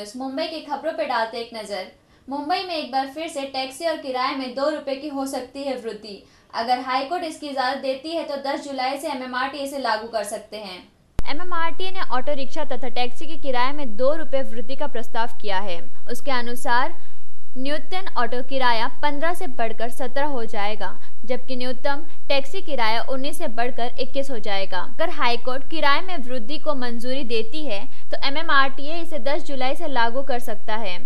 News Mumbai की खबरों पर डालते एक नज़र। मुंबई में एक बार फिर से टैक्सी और किराए में दो रुपए की हो सकती है वृद्धि। अगर हाईकोर्ट इसकी इजाज़त देती है तो 10 जुलाई से एमएमआरटी इसे लागू कर सकते हैं। एमएमआरटी ने ऑटो रिक्शा तथा टैक्सी के किराए में दो रुपए वृद्धि का प्रस्ताव किया है। उसके अनुसार न्यूनतम ऑटो किराया 15 से बढ़कर 17 हो जाएगा। जबकि न्यूनतम टैक्सी किराया 19 से बढ़कर 21 हो जाएगा। अगर हाईकोर्ट किराए में वृद्धि को मंजूरी देती है तो एमएमआरटीए इसे 10 जुलाई से लागू कर सकता है।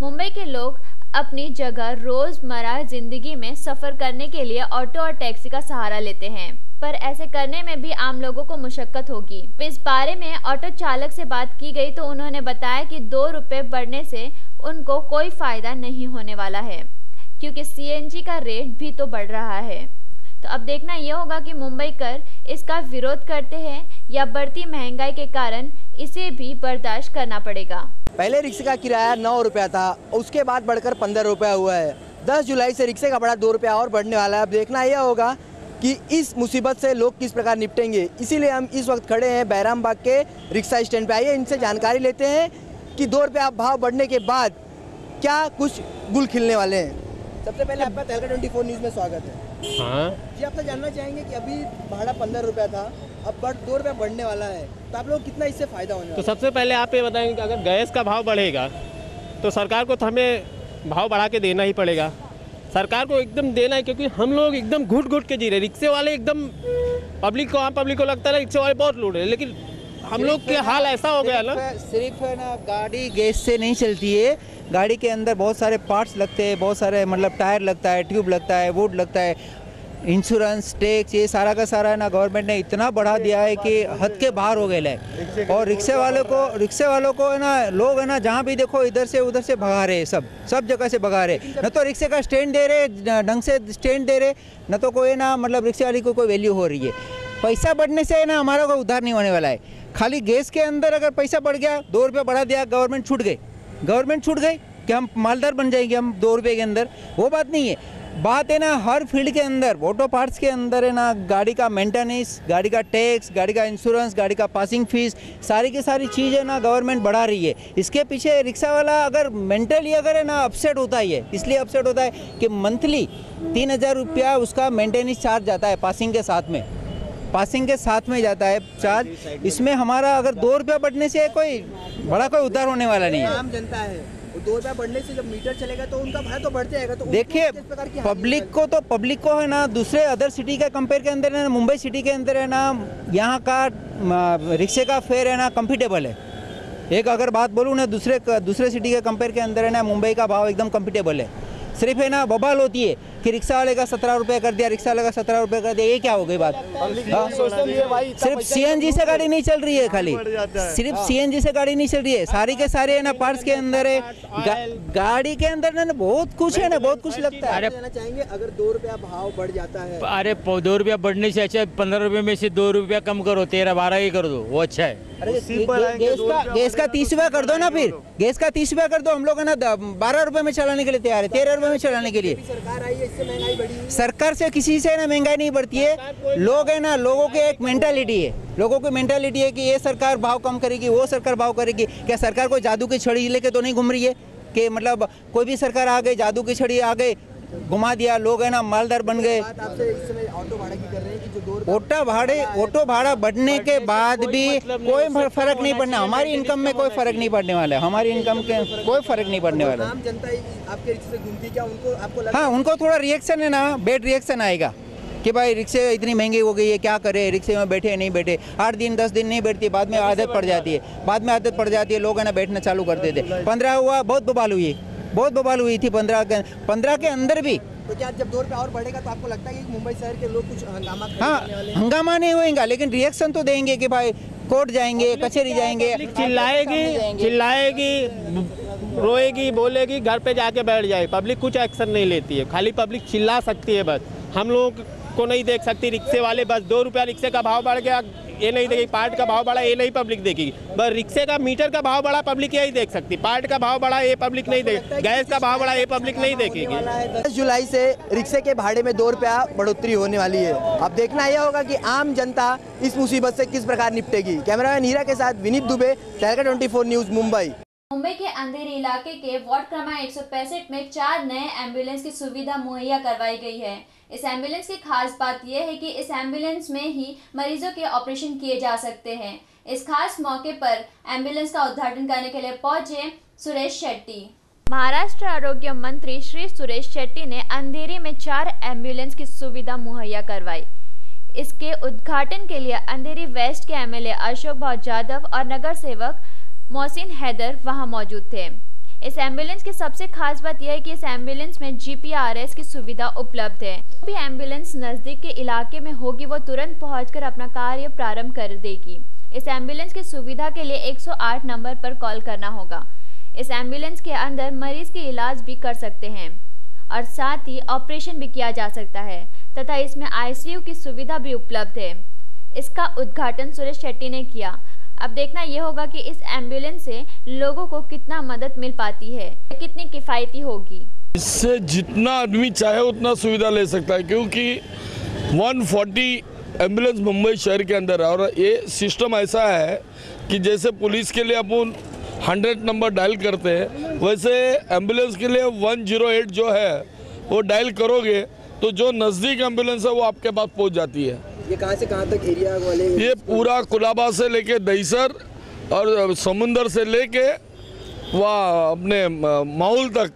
मुंबई के लोग अपनी जगह रोज़मर्रा ज़िंदगी में सफ़र करने के लिए ऑटो और टैक्सी का सहारा लेते हैं, पर ऐसे करने में भी आम लोगों को मुशक्कत होगी। इस बारे में ऑटो चालक से बात की गई तो उन्होंने बताया कि दो रुपए बढ़ने से उनको कोई फ़ायदा नहीं होने वाला है। क्योंकि सीएनजी का रेट भी तो बढ़ रहा है। तो अब देखना यह होगा कि मुंबई कर इसका विरोध करते हैं या बढ़ती महँगाई के कारण इसे भी बर्दाश्त करना पड़ेगा। पहले रिक्शे का किराया नौ रुपया था, उसके बाद बढ़कर पंद्रह रुपया हुआ है। दस जुलाई से रिक्शे का बड़ा दो रुपया और बढ़ने वाला है। अब देखना यह होगा कि इस मुसीबत से लोग किस प्रकार निपटेंगे। इसीलिए हम इस वक्त खड़े हैं बैराम बाग के रिक्शा स्टैंड पे। आइए इनसे जानकारी लेते हैं कि दो रुपया भाव बढ़ने के बाद क्या कुछ गुल खिलने वाले हैं। सबसे पहले आपका तहलका ट्वेंटी फोर न्यूज़ में स्वागत है। हाँ। जी आपसे जानना चाहेंगे कि अभी भाड़ा पंद्रह रुपया था अब बढ़ दो रुपया बढ़ने वाला है तो आप लोग कितना इससे फ़ायदा होने तो सबसे पहले आप ये बताएँगे कि अगर गैस का भाव बढ़ेगा तो सरकार को तो हमें भाव बढ़ा के देना ही पड़ेगा। सरकार को एकदम देना है क्योंकि हम लोग एकदम घुट घुट के जी रहे रिक्शे वाले एकदम पब्लिक को आम पब्लिक को लगता है रिक्शे वाले बहुत लूट रहे लेकिन हम लोग के हाल ऐसा हो गया ना? सिर्फ़ है ना, गाड़ी गैस से नहीं चलती है। गाड़ी के अंदर बहुत सारे पार्ट्स लगते हैं, बहुत सारे मतलब टायर लगता है ट्यूब लगता है वुड लगता है इंश्योरेंस टैक्स ये सारा का सारा है ना गवर्नमेंट ने इतना बढ़ा दिया है कि हद के बाहर हो गया है। और रिक्शे वालों को रिक्शे वालों को है ना, लोग है ना, जहाँ भी देखो, इधर से उधर से भगा रहे सब सब जगह से भगा रहे न तो रिक्शे का स्टैंड दे रहे ढंग से स्टैंड दे रहे न तो कोई ना मतलब रिक्शे वाली को कोई वैल्यू हो रही है। पैसा बढ़ने से ना, हमारा कोई उधार नहीं होने वाला है। खाली गैस के अंदर अगर पैसा बढ़ गया, दो रुपये बढ़ा दिया गवर्नमेंट छूट गई। गवर्नमेंट छूट गई कि हम मालदार बन जाएँगे हम दो रुपये के अंदर। वो बात नहीं है। बात है ना, हर फ़ील्ड के अंदर ऑटो पार्ट्स के अंदर है ना, गाड़ी का मेंटेनेंस गाड़ी का टैक्स गाड़ी का इंश्योरेंस गाड़ी का पासिंग फ़ीस सारी की सारी चीज़ है ना गवर्नमेंट बढ़ा रही है। इसके पीछे रिक्शा वाला अगर मेंटली अगर है ना अपसेट होता ही है। इसलिए अपसेट होता है कि मंथली तीन हज़ार रुपया उसका मेंटेनेंस चार्ज जाता है पासिंग के साथ में। पासिंग के साथ में जाता है चार्ज। इसमें हमारा अगर दो रुपया बढ़ने से कोई बड़ा कोई उधार होने वाला नहीं है। आम जनता है। दो रुपया बढ़ने से जब मीटर चलेगा तो उनका भाड़ा तो बढ़ते जाएगा तो देखिए पब्लिक को तो पब्लिक को है ना दूसरे अदर सिटी का कंपेयर के अंदर है ना मुंबई सिटी के अंदर है ना यहाँ का रिक्शे का फेयर है ना कम्फर्टेबल है। एक अगर बात बोलूँ ना दूसरे दूसरे सिटी के कंपेयर के अंदर है ना मुंबई का भाव एकदम कम्फर्टेबल है। सिर्फ़ है ना बबाल होती है। कि रिक्शा वाले का सत्रह रुपये कर दिया रिक्शा वाले का सत्रह रुपये कर दिया ये क्या हो गई बात? हाँ? सिर्फ़ सीएनजी से गाड़ी नहीं चल रही है खाली। सिर्फ़ सीएनजी से गाड़ी नहीं चल रही है। सारी के सारे है ना पार्ट्स के अंदर है। गा, गाड़ी के अंदर ना ना बहुत कुछ है ना बहुत कुछ लगता है। अरे चाहेंगे अगर दो रुपया भाव बढ़ जाता है। अरे दो रुपया बढ़ने से अच्छा पंद्रह रुपये में से दो रुपया कम करो तेरह बारह ही कर दो वो अच्छा है। गैस का गैस का तीस रुपया कर दो ना फिर। गैस का तीस रुपया कर दो हम लोग है ना बारह रुपए में चलाने के लिए तैयार है तेरह रुपए में चलाने के लिए। सरकार आई है सरकार से किसी से ना महँगाई नहीं बढ़ती है। लोग है ना, लोगों के एक मेंटालिटी है। लोगों की मेंटालिटी है कि ये सरकार भाव कम करेगी, वो सरकार भाव करेगी। क्या सरकार को जादू की छड़ी लेके तो नहीं घूम रही है? कि मतलब कोई भी सरकार आ गई, जादू की छड़ी आ गई घुमा दिया लोग है ना मालदार बन गए। ऑटो भाड़ा की कर रहे हैं कि जो दो रुपया ऑटो भाड़े ऑटो भाड़ा बढ़ने के बाद भी कोई फ़र्क नहीं पड़ना हमारी इनकम में कोई फ़र्क नहीं पड़ने वाला है। हमारी इनकम के कोई फ़र्क नहीं पड़ने वाला है। आम जनता ही आपके रिक्शे से घूमती है, क्या? उनको आपको लगा हाँ उनको थोड़ा रिएक्शन है ना बेड रिएक्शन आएगा कि भाई रिक्शे इतनी महँगी हो गई है क्या करे? रिक्शे में बैठे नहीं बैठे। आठ दिन दस दिन नहीं बैठती बाद में आदत पड़ जाती है। बाद में आदत पड़ जाती है लोग है ना बैठना चालू कर देते। पंद्रह हुआ बहुत बबाल हुई। बहुत बवाल हुई थी पंद्रह के पंद्रह के अंदर भी। तो क्या जब दो रुपया और बढ़ेगा तो आपको लगता है कि मुंबई शहर के लोग कुछ हंगामा हाँ हंगामा नहीं होएगा लेकिन रिएक्शन तो देंगे कि भाई कोर्ट जाएँगे कचहरी जाएँगे। चिल्लाएगी चिल्लाएगी रोएगी बोलेगी घर पे जाके बैठ जाए। पब्लिक कुछ एक्शन नहीं लेती है। खाली पब्लिक चिल्ला सकती है बस। हम लोग को नहीं देख सकती रिक्शे वाले बस दो रुपया रिक्शे का भाव बढ़ गया ये नहीं देखेगी पार्ट का भाव बढ़ा ये नहीं पब्लिक देखेगी। बस रिक्शे का मीटर का भाव बढ़ा पब्लिक यही देख सकती पार्ट का भाव बढ़ा ये पब्लिक नहीं देख गैस का भाव बढ़ा ये पब्लिक नहीं देखेगी। दस जुलाई से रिक्शे के भाड़े में दो रुपया बढ़ोतरी होने वाली है। अब देखना यह होगा की आम जनता इस मुसीबत से किस प्रकार निपटेगी। कैमरामैन हीरा के साथ विनीत दुबे तहलका ट्वेंटी न्यूज़ मुंबई। मुंबई के अंधेरी इलाके के वार्ड क्रमांक 165 में चार नए एंबुलेंस की सुविधा मुहैया करवाई गई है। इस एंबुलेंस की खास बात यह है कि इस एंबुलेंस में ही मरीजों के ऑपरेशन किए जा सकते हैं। इस खास मौके पर एंबुलेंस का उद्घाटन करने के लिए पहुँचे सुरेश शेट्टी। महाराष्ट्र आरोग्य मंत्री श्री सुरेश शेट्टी ने अंधेरी में चार एंबुलेंस की सुविधा मुहैया करवाई। इसके उद्घाटन के लिए अंधेरी वेस्ट के एमएलए अशोक भाव जाधव और नगर सेवक मोहसिन हैदर वहाँ मौजूद थे। इस एंबुलेंस की सबसे खास बात यह है कि इस एंबुलेंस में जीपीआरएस की सुविधा उपलब्ध है। जो भी एंबुलेंस नज़दीक के इलाके में होगी, वो तुरंत पहुंचकर अपना कार्य प्रारंभ कर देगी। इस एंबुलेंस की सुविधा के लिए 108 नंबर पर कॉल करना होगा। इस एंबुलेंस के अंदर मरीज़ के इलाज भी कर सकते हैं और साथ ही ऑपरेशन भी किया जा सकता है तथा इसमें आईसीयू की सुविधा भी उपलब्ध है। इसका उद्घाटन सुरेश शेट्टी ने किया। अब देखना यह होगा कि इस एंबुलेंस से लोगों को कितना मदद मिल पाती है, कितनी किफ़ायती होगी। इससे जितना आदमी चाहे उतना सुविधा ले सकता है, क्योंकि 140 एंबुलेंस मुंबई शहर के अंदर है। और ये सिस्टम ऐसा है कि जैसे पुलिस के लिए अपन 100 नंबर डायल करते हैं, वैसे एंबुलेंस के लिए 108 जो है, वो डायल करोगे तो जो नज़दीक एंबुलेंस है वो आपके पास पहुँच जाती है। ये कहाँ से कहाँ तक एरिया वाले ये पूरा कुलाबा से लेके दहीसर और समुंदर से लेके वहाँ अपने माहौल तक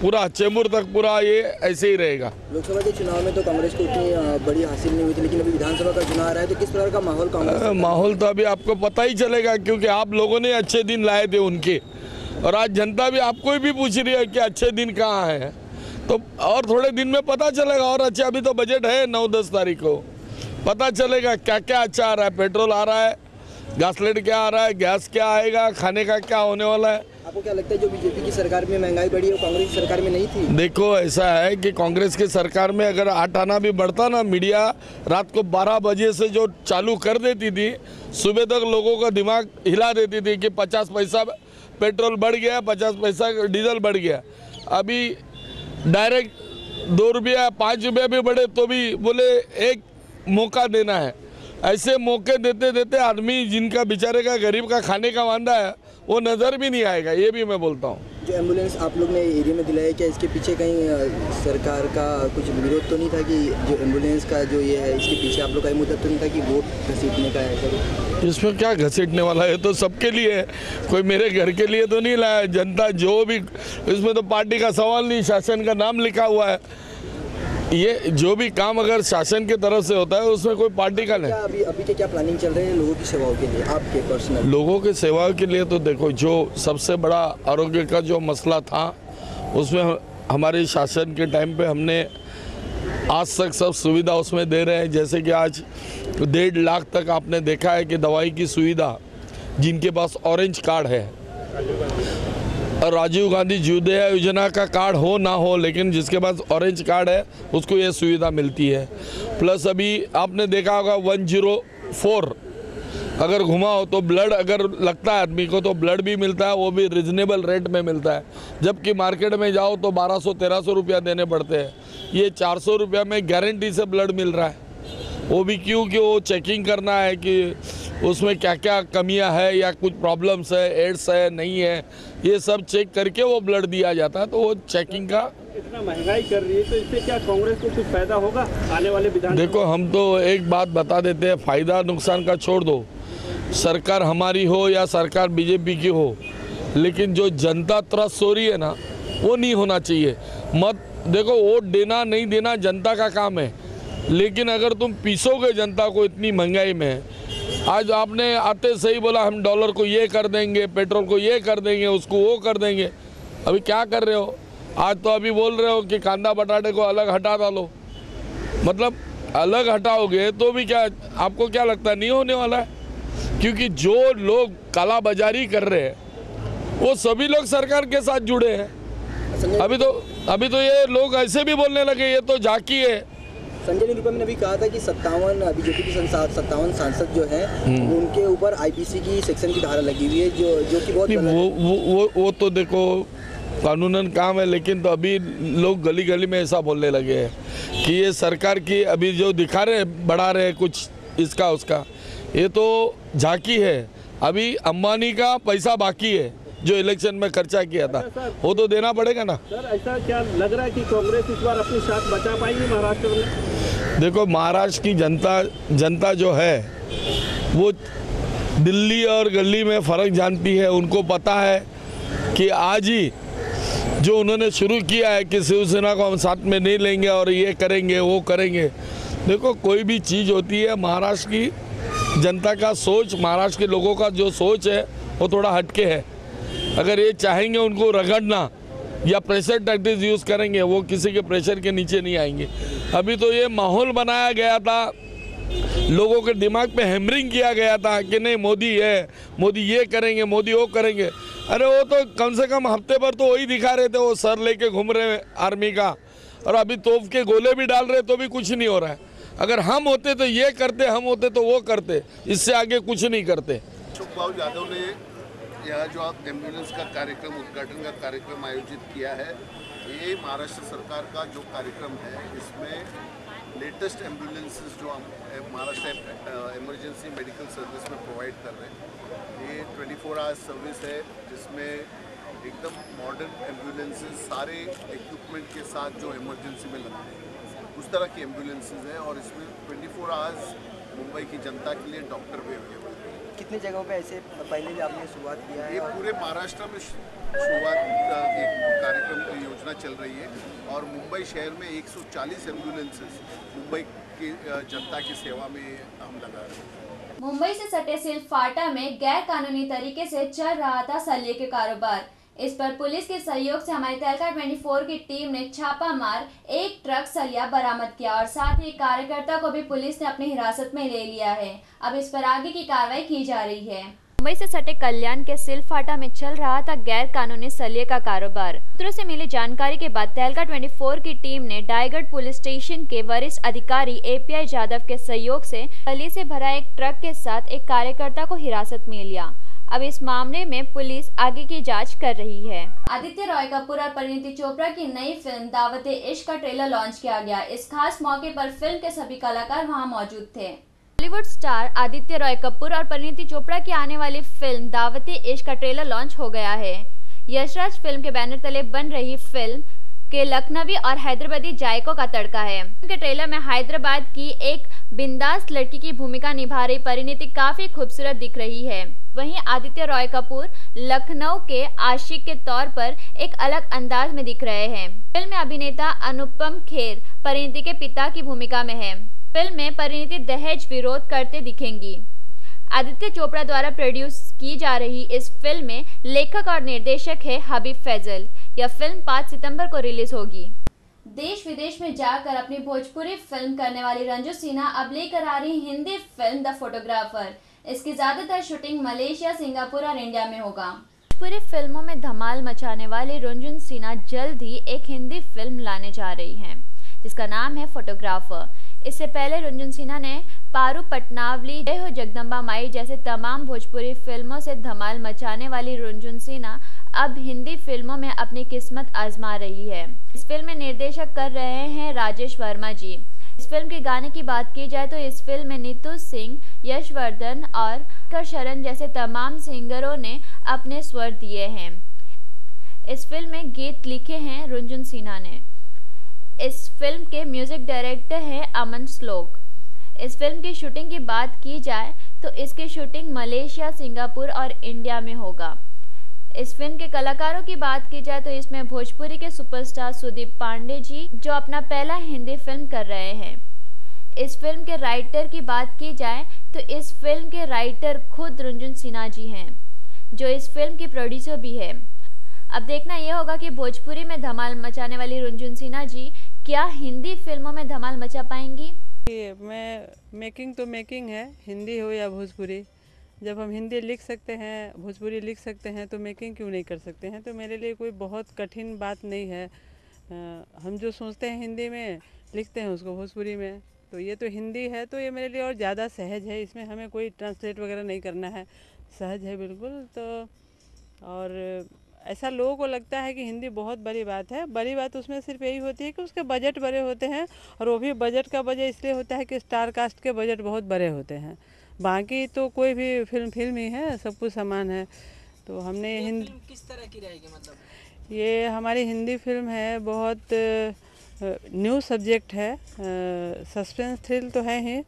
पूरा चेंबूर तक पूरा ये ऐसे ही रहेगा। लोकसभा के चुनाव में तो कांग्रेस को इतनी बड़ी हासिल नहीं हुई थी लेकिन अभी विधानसभा का चुनाव आ रहा है तो किस प्रकार का माहौल कांग्रेस माहौल तो अभी आपको पता ही चलेगा क्योंकि आप लोगों ने अच्छे दिन लाए थे उनके। और आज जनता भी आपको भी पूछ रही है कि अच्छे दिन कहाँ हैं। तो और थोड़े दिन में पता चलेगा और अच्छा अभी तो बजट है नौ दस तारीख को। पता चलेगा क्या क्या अच्छा आ रहा है पेट्रोल आ रहा है गैसलेट क्या आ रहा है गैस क्या आएगा खाने का क्या होने वाला है। आपको क्या लगता है जो बीजेपी की सरकार में महँगाई बढ़ी है कांग्रेस की सरकार में नहीं थी? देखो ऐसा है कि कांग्रेस की सरकार में अगर आठ आना भी बढ़ता ना मीडिया रात को 12 बजे से जो चालू कर देती थी सुबह तक लोगों का दिमाग हिला देती थी कि 50 पैसा पेट्रोल बढ़ गया 50 पैसा डीजल बढ़ गया। अभी डायरेक्ट दो रुपया, पाँच रुपया भी बढ़े तो भी बोले एक मौका देना है। ऐसे मौके देते देते आदमी जिनका बेचारे का, गरीब का, खाने का वादा है वो नज़र भी नहीं आएगा ये भी मैं बोलता हूँ। जो एंबुलेंस आप लोग ने एरिया में दिलाया क्या इसके पीछे कहीं सरकार का कुछ विरोध तो नहीं था कि जो एंबुलेंस का जो ये है इसके पीछे आप लोग का मुद्दा तो नहीं था कि वोट घसीटने का है ऐसा इसमें क्या घसीटने वाला है तो सबके लिए है। कोई मेरे घर के लिए तो नहीं लाया जनता जो भी इसमें तो पार्टी का सवाल नहीं शासन का नाम लिखा हुआ है। ये जो भी काम अगर शासन की तरफ़ से होता है उसमें कोई पार्टी का नहीं। क्या अभी अभी के क्या प्लानिंग चल रहे हैं लोगों की सेवाओं के लिए आपके पर्सनल लोगों के सेवाओं के लिए तो देखो जो सबसे बड़ा आरोग्य का जो मसला था उसमें हमारे शासन के टाइम पे हमने आज तक सब सुविधा उसमें दे रहे हैं। जैसे कि आज डेढ़ लाख तक आपने देखा है कि दवाई की सुविधा जिनके पास ऑरेंज कार्ड है। और राजीव गांधी जीवदया योजना का कार्ड हो ना हो, लेकिन जिसके पास ऑरेंज कार्ड है, उसको ये सुविधा मिलती है। प्लस अभी आपने देखा होगा वन ज़ीरो फोर अगर घुमाओ तो ब्लड अगर लगता है आदमी को तो ब्लड भी मिलता है, वो भी रिजनेबल रेट में मिलता है। जबकि मार्केट में जाओ तो 1200 1300 रुपया देने पड़ते हैं। ये 400 रुपया में गारंटी से ब्लड मिल रहा है। वो भी क्यों कि वो चेकिंग करना है कि उसमें क्या क्या कमियाँ है या कुछ प्रॉब्लम्स है एड्स है नहीं है ये सब चेक करके वो ब्लड दिया जाता है तो वो चेकिंग का इतना महँगाई कर रही है तो इससे क्या कांग्रेस को कुछ फ़ायदा होगा आने वाले विधान देखो हम तो एक बात बता देते हैं फ़ायदा नुकसान का छोड़ दो। सरकार हमारी हो या सरकार बीजेपी की हो लेकिन जो जनता त्रस्त हो रही है ना वो नहीं होना चाहिए। मत देखो वोट देना नहीं देना जनता का काम है लेकिन अगर तुम पीसोगे जनता को इतनी महँगाई में आज आपने आते सही बोला, हम डॉलर को ये कर देंगे, पेट्रोल को ये कर देंगे, उसको वो कर देंगे। अभी क्या कर रहे हो? आज तो अभी बोल रहे हो कि कांदा बटाटे को अलग हटा डालो। मतलब अलग हटाओगे तो भी क्या, आपको क्या लगता है, नहीं होने वाला है? क्योंकि जो लोग काला बाजारी कर रहे हैं, वो सभी लोग सरकार के साथ जुड़े हैं। अभी तो अभी तो ये लोग ऐसे भी बोलने लगे, ये तो झाकी है। संजय निरुपम ने अभी कहा था कि सत्तावन बीजेपी की संसद सत्तावन सांसद जो हैं हम्म। उनके ऊपर आईपीसी की सेक्शन की धारा लगी हुई है जो जो कि बहुत नहीं वो वो वो वो तो देखो कानूनन काम है लेकिन तो अभी लोग गली गली में ऐसा बोलने लगे हैं कि ये सरकार की अभी जो दिखा रहे बढ़ा रहे हैं कुछ इसका उसका ये तो झांकी है। अभी अंबानी का पैसा बाकी है जो इलेक्शन में खर्चा किया था वो तो देना पड़ेगा ना। सर ऐसा क्या लग रहा है कि कांग्रेस इस बार अपनी साथ बचा पाएगी महाराष्ट्र में? देखो महाराष्ट्र की जनता जनता जो है, वो दिल्ली और गली में फ़र्क जानती है। उनको पता है कि आज ही जो उन्होंने शुरू किया है कि शिवसेना को हम साथ में नहीं लेंगे और ये करेंगे, वो करेंगे। देखो, कोई भी चीज़ होती है महाराष्ट्र की जनता का सोच महाराष्ट्र के लोगों का जो सोच है, वो थोड़ा हटके है। अगर ये चाहेंगे उनको रगड़ना या प्रेशर टैक्टिस यूज़ करेंगे, वो किसी के प्रेशर के नीचे नहीं आएँगे। अभी तो ये माहौल बनाया गया था, लोगों के दिमाग पे हैमरिंग किया गया था कि नहीं, मोदी है, मोदी ये करेंगे, मोदी वो करेंगे। अरे वो तो कम से कम हफ़्ते भर तो वही दिखा रहे थे, वो सर लेके घूम रहे आर्मी का। और अभी तोप के गोले भी डाल रहे तो भी कुछ नहीं हो रहा है। अगर हम होते तो ये करते, हम होते तो वो करते, इससे आगे कुछ नहीं करते। यादव ने यह जो आप एंबुलेंस का कार्यक्रम, उद्घाटन का कार्यक्रम आयोजित किया है, ये महाराष्ट्र सरकार का जो कार्यक्रम है, इसमें लेटेस्ट एम्बुलेंसेस जो हम महाराष्ट्र इमरजेंसी मेडिकल सर्विस में प्रोवाइड कर रहे हैं। ये 24 फोर आवर्स सर्विस है, जिसमें एकदम मॉडर्न एम्बुलेंसेस सारे इक्विपमेंट के साथ जो इमरजेंसी में लगते हैं। उस तरह की एम्बुलेंसेज हैं और इसमें 24 फोर आवर्स मुंबई की जनता के लिए डॉक्टर भी अवेलेबल है। कितनी जगहों पे ऐसे पहले भी आपने शुरुआत किया है? ये पूरे महाराष्ट्र में शुरुआत कार्यक्रम की योजना चल रही है और मुंबई शहर में 140 एम्बुलेंसेस मुंबई की जनता की सेवा में हम लगा रहे हैं। मुंबई से सटे सिर्फ़ फाटा में गैर कानूनी तरीके से चल रहा था सलिए के कारोबार। इस पर पुलिस के सहयोग से हमारी तहलका 24 की टीम ने छापा मार एक ट्रक सलिया बरामद किया और साथ ही कार्यकर्ता को भी पुलिस ने अपनी हिरासत में ले लिया है। अब इस पर आगे की कार्रवाई की जा रही है। मुंबई से सटे कल्याण के सिलफाटा में चल रहा था गैर कानूनी सलिए का कारोबार। सूत्रों से मिली जानकारी के बाद तहलका 24 की टीम ने डायगढ़ पुलिस स्टेशन के वरिष्ठ अधिकारी एपीआई जादव के सहयोग से सलिए से भरा एक ट्रक के साथ एक कार्यकर्ता को हिरासत में लिया। अब इस मामले में पुलिस आगे की जाँच कर रही है। आदित्य रॉय कपूर और परिणीति चोपड़ा की नई फ़िल्म दावते इश्क का ट्रेलर लॉन्च किया गया। इस खास मौके पर फ़िल्म के सभी कलाकार वहाँ मौजूद थे। बॉलीवुड स्टार आदित्य रॉय कपूर और परिणीति चोपड़ा की आने वाली फ़िल्म दावते इश्क का ट्रेलर लॉन्च हो गया है। यशराज फ़िल्म के बैनर तले बन रही फ़िल्म के लखनवी और हैदराबादी जायकों का तड़का है। के ट्रेलर में हैदराबाद की एक बिंदास लड़की की भूमिका निभा रही परिणीति काफ़ी खूबसूरत दिख रही है। वहीं आदित्य रॉय कपूर लखनऊ के आशिक के तौर पर एक अलग अंदाज में दिख रहे हैं। फ़िल्म में अभिनेता अनुपम खेर परिणीति के पिता की भूमिका में है। फ़िल्म में परिणीति दहेज विरोध करते दिखेंगी। आदित्य चोपड़ा द्वारा प्रोड्यूस की जा रही इस फ़िल्म में लेखक और निर्देशक है हबीब फैजल। यह फ़िल्म 5 सितंबर को रिलीज़ होगी। देश विदेश में जाकर अपनी भोजपुरी फ़िल्म करने वाली रंजू सिन्हा अब लेकर आ रही हिंदी फ़िल्म द फोटोग्राफर। इसकी ज़्यादातर शूटिंग मलेशिया, सिंगापुर और इंडिया में होगा। भोजपुरी फ़िल्मों में धमाल मचाने वाली रुंजुन सिन्हा जल्द ही एक हिंदी फ़िल्म लाने जा रही हैं, जिसका नाम है फोटोग्राफर। इससे पहले रुंजुन सिन्हा ने पारू पटनावली, जय हो जगदम्बा माई जैसे तमाम भोजपुरी फ़िल्मों से धमाल मचाने वाली रुंजुन सिन्हा अब हिंदी फ़िल्मों में अपनी किस्मत आजमा रही है। इस फ़िल्म में निर्देशक कर रहे हैं राजेश वर्मा जी। इस फ़िल्म के गाने की बात की जाए तो इस फ़िल्म में नीतू सिंह, यशवर्धन और कर शरण जैसे तमाम सिंगरों ने अपने स्वर दिए हैं। इस फ़िल्म में गीत लिखे हैं रुंजुन सिन्हा ने। इस फ़िल्म के म्यूज़िक डायरेक्टर हैं अमन श्लोक। इस फ़िल्म की शूटिंग की बात की जाए तो इसकी शूटिंग मलेशिया, सिंगापुर और इंडिया में होगा। इस फ़िल्म के कलाकारों की बात की जाए तो इसमें भोजपुरी के सुपरस्टार सुदीप पांडे जी, जो अपना पहला हिंदी फ़िल्म कर रहे हैं। इस फ़िल्म के राइटर की बात की जाए तो इस फ़िल्म के राइटर खुद रुंजुन सिन्हा जी हैं, जो इस फ़िल्म की प्रोड्यूसर भी है। अब देखना यह होगा कि भोजपुरी में धमाल मचाने वाली रुंजुन सिन्हा जी क्या हिंदी फ़िल्मों में धमाल मचा पाएँगी? मैं मेकिंग तो मेकिंग है, हिंदी हो या भोजपुरी। जब हम हिंदी लिख सकते हैं, भोजपुरी लिख सकते हैं तो मेकिंग क्यों नहीं कर सकते हैं? तो मेरे लिए कोई बहुत कठिन बात नहीं है। हम जो सोचते हैं हिंदी में, लिखते हैं उसको भोजपुरी में तो ये तो हिंदी है तो ये मेरे लिए और ज़्यादा सहज है। इसमें हमें कोई ट्रांसलेट वगैरह नहीं करना है। सहज है बिल्कुल तो और ऐसा लोगों को लगता है कि हिंदी बहुत बड़ी बात है। बड़ी बात उसमें सिर्फ़ यही होती है कि उसके बजट बड़े होते हैं, और वो भी बजट का वजह इसलिए होता है कि स्टार कास्ट के बजट बहुत बड़े होते हैं। बाकी तो कोई भी फ़िल्म फ़िल्म ही है सब कुछ समान है। तो हमने हिंदी किस तरह की रहेगी मतलब? ये हमारी हिंदी फ़िल्म है बहुत न्यू सब्जेक्ट है। सस्पेंस थ्रिल तो है ही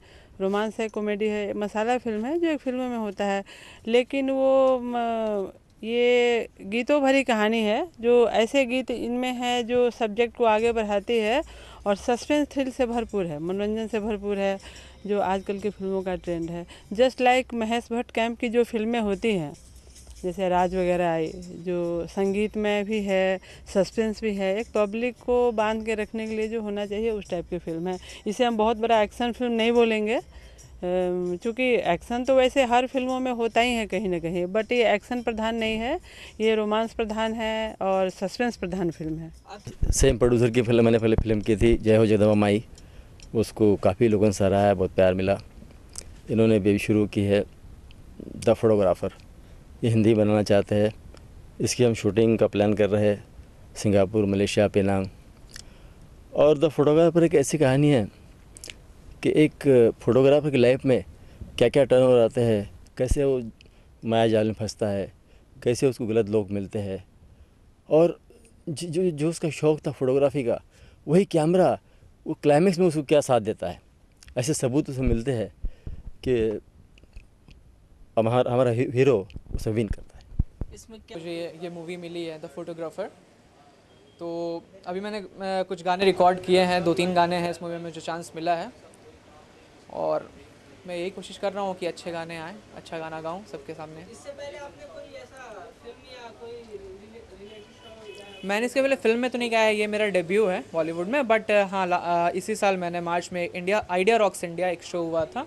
रोमांस है कॉमेडी है मसाला फ़िल्म है जो एक फ़िल्म में होता है। लेकिन वो म, ये गीतों भरी कहानी है जो ऐसे गीत इनमें है जो सब्जेक्ट को आगे बढ़ाती है और सस्पेंस थ्रिल से भरपूर है, मनोरंजन से भरपूर है, जो आजकल की फ़िल्मों का ट्रेंड है। Just like Mahesh Bhatt camp की जो फ़िल्में होती हैं, जैसे राज वगैरह आई जो संगीत में भी है, सस्पेंस भी है, एक पब्लिक को बाँध के रखने के लिए जो होना चाहिए उस टाइप की फ़िल्म है। इसे हम बहुत बड़ा एक्शन फ़िल्म नहीं बोलेंगे क्योंकि एक्शन तो वैसे हर फ़िल्मों में होता ही है कहीं ना कहीं बट ये एक्शन प्रधान नहीं है, ये रोमांस प्रधान है और सस्पेंस प्रधान फ़िल्म है। सेम प्रोड्यूसर की फ़िल्म, मैंने पहले फ़िल्म की थी, जय हो जगदम्बा माई। उसको काफ़ी लोगों ने सराहा, बहुत प्यार मिला। इन्होंने भी शुरू की है द फोटोग्राफ़र ये हिंदी बनाना चाहते हैं। इसकी हम शूटिंग का प्लान कर रहे हैं, सिंगापुर, मलेशिया, पेनांग। और द फोटोग्राफर एक ऐसी कहानी है कि एक फोटोग्राफर की लाइफ में क्या क्या टर्न हो आते हैं कैसे वो माया जाल में फंसता है कैसे उसको गलत लोग मिलते हैं। और जो जो उसका शौक़ था फोटोग्राफी का वही कैमरा वो क्लाइमेक्स में उसको क्या साथ देता है? ऐसे सबूत उसे मिलते हैं कि हमारा हमारा हीरो उसे विन करता है। इसमें क्या मुझे ये, ये मूवी मिली है द फोटोग्राफर तो अभी मैंने मैं कुछ गाने रिकॉर्ड किए हैं दो तीन गाने हैं इस मूवी में जो चांस मिला है। और मैं यही कोशिश कर रहा हूँ कि अच्छे गाने आए अच्छा गाना गाऊँ सबके सामने। इससे पहले आपने कोई ऐसा फ़िल्म या कोई मैंने इसके पहले फ़िल्म में तो नहीं गाया ये मेरा डेब्यू है बॉलीवुड में बट हाँ इसी साल मैंने मार्च में इंडिया आइडिया रॉक्स इंडिया एक शो हुआ था।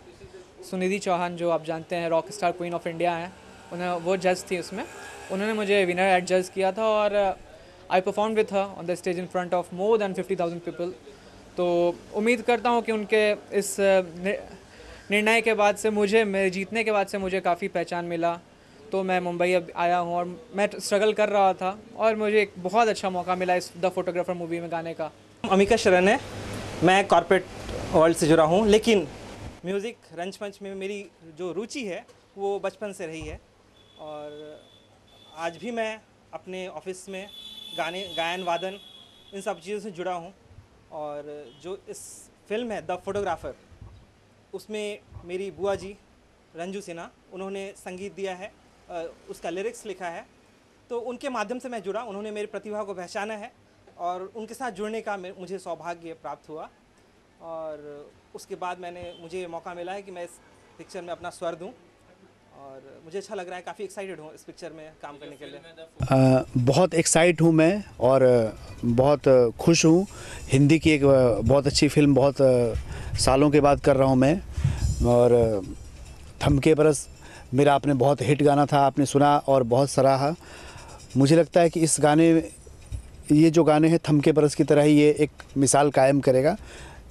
सुनिधि चौहान जो आप जानते हैं rock star queen of India हैं उन्हें वो जज थी उसमें। उन्होंने मुझे विनर एड जज किया था और I perform with her on the stage in front of more than fifty thousand people तो उम्मीद करता हूँ कि उनके इस निर्णय के बाद से मुझे, मेरे जीतने के बाद से मुझे काफ़ी पहचान मिला। तो मैं मुंबई अब आया हूँ और मैं स्ट्रगल कर रहा था और मुझे एक बहुत अच्छा मौका मिला इस द फोटोग्राफर मूवी में गाने का। अमिका शरण है। मैं कॉरपोरेट वर्ल्ड से जुड़ा हूँ, लेकिन म्यूज़िक रंच मंच में मेरी जो रुचि है, वो बचपन से रही है। और आज भी मैं अपने ऑफ़िस में गाने, गायन, वादन, इन सब चीज़ों से जुड़ा हूँ। और जो इस फ़िल्म है, द फोटोग्राफर, उसमें मेरी बुआ जी, रंजू सिन्हा, उन्होंने संगीत दिया है उसका लिरिक्स लिखा है। तो उनके माध्यम से मैं जुड़ा, उन्होंने मेरी प्रतिभा को पहचाना है और उनके साथ जुड़ने का मुझे सौभाग्य प्राप्त हुआ। और उसके बाद मैंने, मुझे मौका मिला है कि मैं इस पिक्चर में अपना स्वर दूँ। और मुझे अच्छा लग रहा है, काफ़ी एक्साइटेड हूँ इस पिक्चर में काम करने के लिए। बहुत एक्साइट हूँ मैं और बहुत खुश हूँ। हिंदी की एक बहुत अच्छी फ़िल्म बहुत सालों के बाद कर रहा हूँ मैं। और थमके बरस मेरा आपने बहुत हिट गाना था, आपने सुना और बहुत सराहा। मुझे लगता है कि इस गाने, ये जो गाने हैं, थमके बरस की तरह ही ये एक मिसाल कायम करेगा।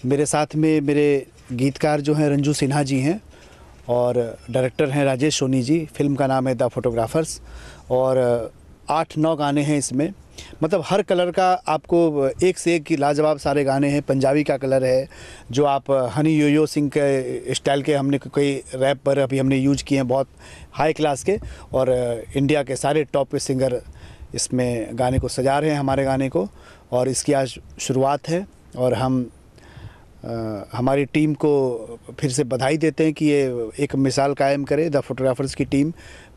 मेरे साथ में मेरे गीतकार जो हैं, रंजू सिन्हा जी हैं। और डायरेक्टर हैं राजेश सोनी जी, फ़िल्म का नाम है द फोटोग्राफर्स। और आठ नौ गाने हैं इसमें। मतलब हर कलर का आपको एक से एक की लाजवाब सारे गाने हैं। पंजाबी का कलर है, जो आप हनी यो यो सिंह के स्टाइल के हमने कई रैप पर अभी हमने यूज़ किए हैं बहुत हाई क्लास के। और इंडिया के सारे टॉप सिंगर इसमें गाने को सजा रहे हैं हमारे गाने को। और इसकी आज शुरुआत है। और हम हमारी टीम को फिर से बधाई देते हैं कि ये एक मिसाल कायम करे, द फोटोग्राफर्स की टीम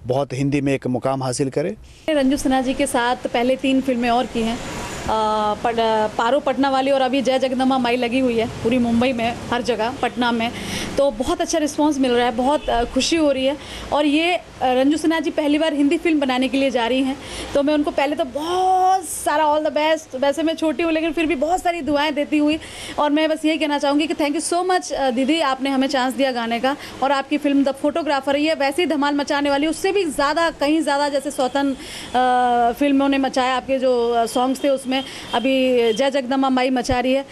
बहुत हिंदी में एक मुकाम हासिल करे। रंजू सिन्हा जी के साथ पहले तीन फ़िल्में और की हैं। पारो पटना वाली और अभी जय जगदम्बा माई लगी हुई है पूरी मुंबई में, हर जगह, पटना में। तो बहुत अच्छा रिस्पांस मिल रहा है, बहुत खुशी हो रही है। और ये रंजू सिन्हा जी पहली बार हिंदी फ़िल्म बनाने के लिए जा रही हैं। तो मैं उनको पहले तो बहुत सारा ऑल द बेस्ट वैसे मैं छोटी हूँ, लेकिन फिर भी बहुत सारी दुआएँ देती हुई। और मैं बस यही कहना चाहूँगी कि थैंक यू सो मच दीदी, आपने हमें चांस दिया गाने का। और आपकी फ़िल्म द फोटोग्राफर ये वैसे ही धमाल मचाने वाली, उससे भी ज़्यादा, कहीं ज़्यादा जैसे सौतन फ़िल्मों ने मचाया, आपके जो सॉन्ग्स थे, उसमें में अभी जय जगदम्बा माई मचा रही है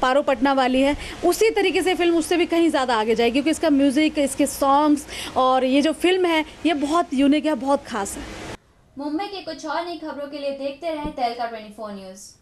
पारो पटना वाली है। उसी तरीके से फ़िल्म उससे भी कहीं ज़्यादा आगे जाएगी, क्योंकि इसका म्यूज़िक, इसके सॉन्ग्स और ये जो फ़िल्म है, ये बहुत यूनिक है, बहुत खास है। मुंबई के कुछ और नई खबरों के लिए देखते रहें तेलका ट्वेंटी न्यूज़।